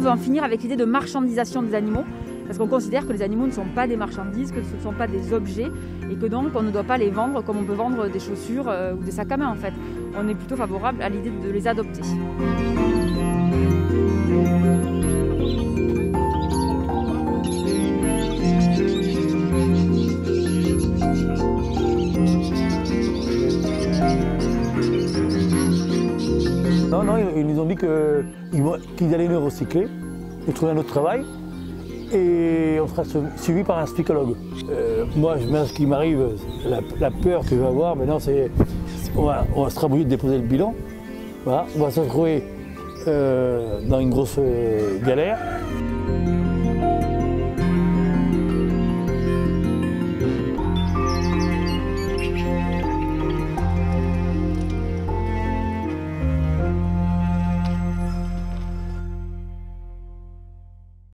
Veut en finir avec l'idée de marchandisation des animaux, parce qu'on considère que les animaux ne sont pas des marchandises, que ce ne sont pas des objets, et que donc on ne doit pas les vendre comme on peut vendre des chaussures euh, ou des sacs à main en fait. On est plutôt favorable à l'idée de les adopter. Non, non, ils nous ont dit qu'ils allaient nous recycler et trouver un autre travail. Et on sera suivi par un psychologue. Euh, moi, ce qui m'arrive, la, peur que je vais avoir maintenant, c'est on va, on va se de déposer le bilan. On va se retrouver euh, dans une grosse euh, galère.